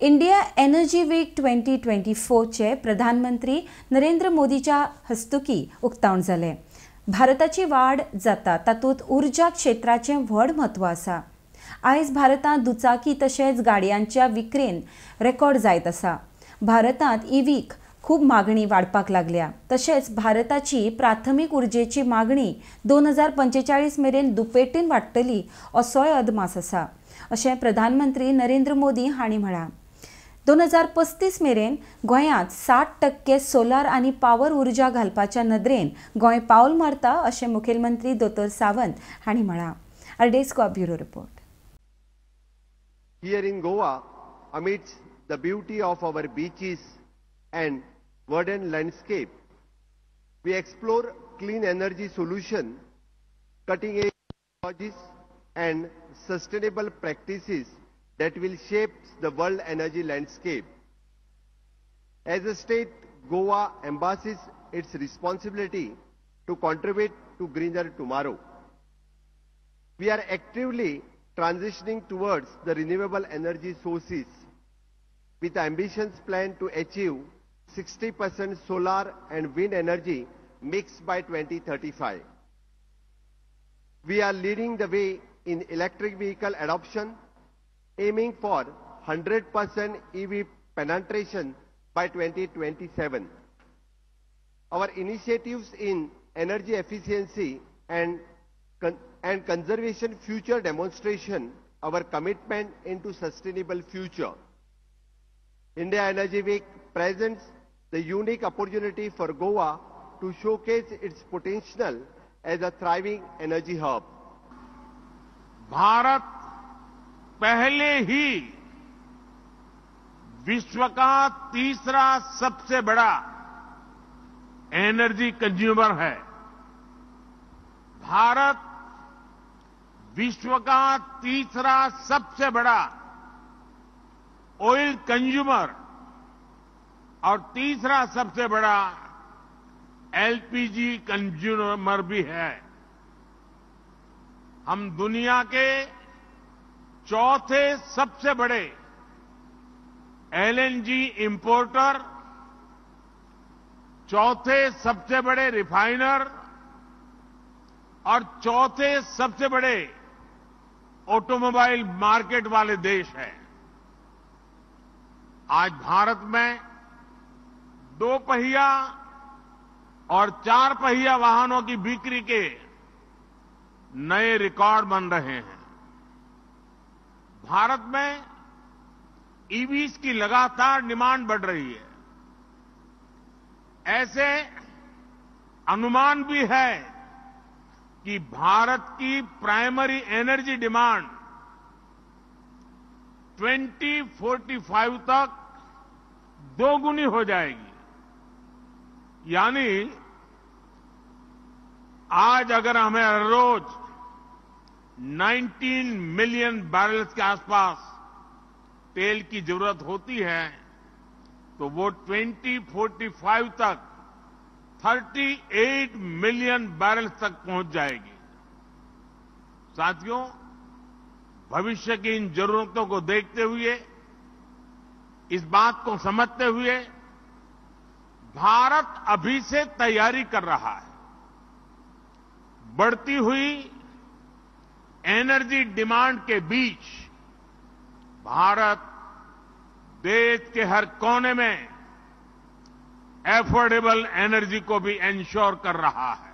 India energy week twenty twenty फोरचे प्रधानमंत्री नरेंद्र मोदीच्या हस्तुकी उक्तावण जालें भारताची वाड जाता तातूंत उर्जा क्षेत्राचें व्हड म्हत्व आसा. आयज भारतांत दुचाकी तशेंच गाडयांच्या विक्रेन रेकॉर्ड जायत आसा. भारतांत ईव्हीक खूब मागणी वाडपाक लागल्या. तशेंच भारताची प्राथमीक उर्जेची मागणी दोन हजार पंचेचाळीस मेरेन दुपेटीन वाडटली असोय अदमास आसा. अशें प्रधानमंत्री नरेंद्र मोदी हांणी म्हळां. दोन हजार पस्तीस मेरेन गोंयांत साठ टक्के सोलार आनी पावर उर्जा घालपाच्या नदरेन गोंय पावल मारता अशें मुखेलमंत्री दोतोर सावंत हांणी म्हळां अर्डेस्को bureau report Here in Goa, amidst the beauty of our beaches and verdant landscape, we explore clean energy solution, cutting-edge technologies and sustainable practices that will shape the world energy landscape. As a state, Goa embodies its responsibility to contribute to greener tomorrow. We are actively transitioning towards the renewable energy sources with ambitions planned to achieve 60% solar and wind energy mix by 2035. We are leading the way in electric vehicle adoption, aiming for 100% EV penetration by 2027. Our initiatives in energy efficiency and, con and conservation future demonstration our commitment into sustainable future. India Energy Week presents the unique opportunity for Goa to showcase its potential as a thriving energy hub. Bharat पहले ही विश्व का तीसरा सबसे बड़ा energy consumer है। भारत विश्व का तीसरा सबसे बड़ा ऑयल कंज्यूमर और तीसरा सबसे बड़ा एलपीजी कंज्यूमर भी है। हम दुनिया के चौथे सबसे बड़े एलएनजी इंपोर्टर चौथे सबसे बड़े रिफाइनर और चौथे सबसे बड़े ऑटोमोबाइल मार्केट वाले देश हैं। आज भारत में दो पहिया और चार पहिया वाहनों की बिक्री के नए रिकॉर्ड बन रहे हैं। भारत में ईवीज की लगातार डिमांड बढ़ रही है। ऐसे अनुमान भी है कि भारत की प्राइमरी एनर्जी डिमांड 2045 तक दोगुनी हो जाएगी। यानी आज अगर हमें हर रोज 19 मिलियन बैरल्स के आसपास तेल की ज़रूरत होती है तो वो 2045 तक 38 मिलियन बैरल्स तक पहुँच जाएगी। साथियों, भविष्य की इन जरूरतों को देखते हुए, इस बात को समझते हुए, भारत अभी से तैयारी कर रहा है। बढ़ती हुई एनर्जी डिमांड के बीच भारत देश के हर कोने में एफोर्डेबल एनर्जी को भी इंश्योर कर रहा है।